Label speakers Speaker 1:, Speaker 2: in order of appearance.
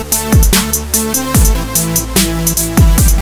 Speaker 1: ¡Gracias!